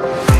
Bye.